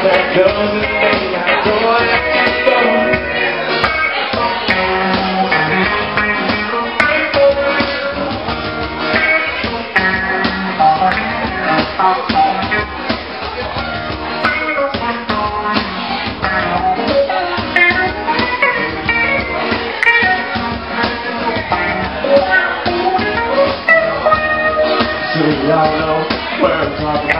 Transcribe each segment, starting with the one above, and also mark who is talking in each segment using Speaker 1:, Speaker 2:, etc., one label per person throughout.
Speaker 1: So y'all know where I'm talking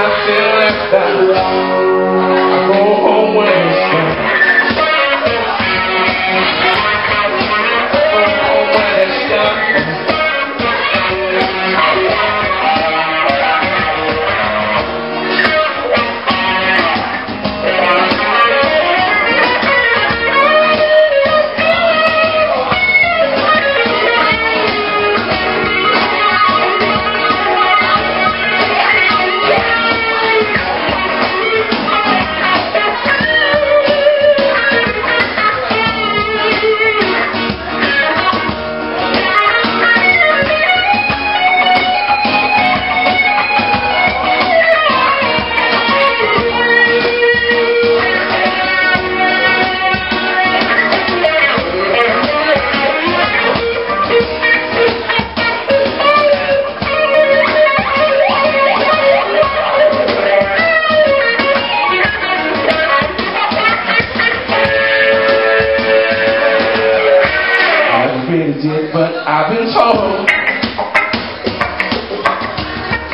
Speaker 1: I feel left out. I go home when they did, but I've been told.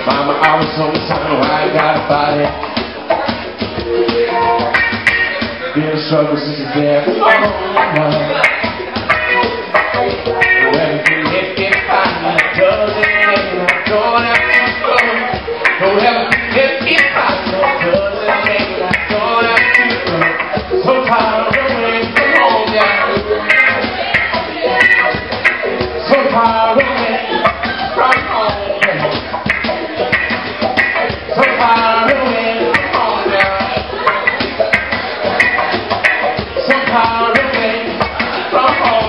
Speaker 1: Mama always told me something why I got a body. Been a struggle since the day I was born. Tchau.